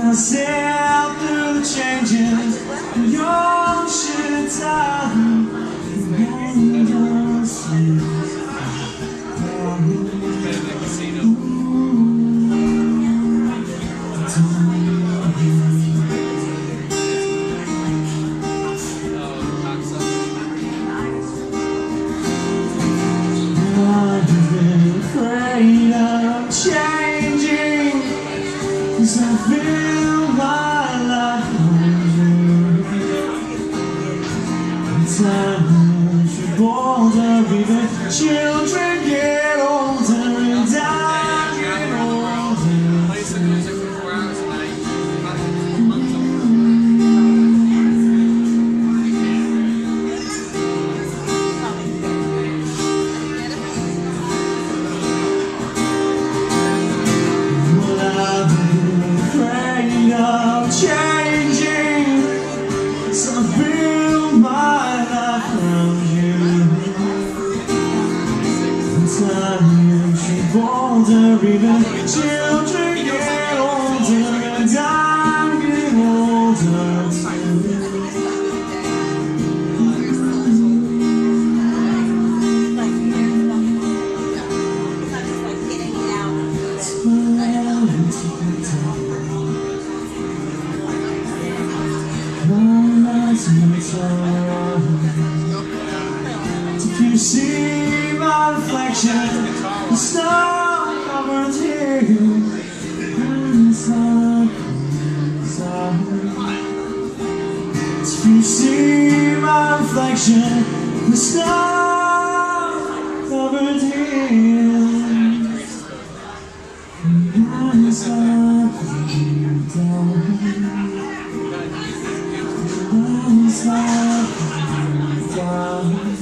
I sailed through the changes Your ocean time Cause I my life Time should older, even children get older So I build my life around you. Time should older, even children get older And I'm getting older Getting it out. If you see my reflection, the star covered here. Inside, inside. If you see my reflection, the star covered here. Inside, down. Inside, down.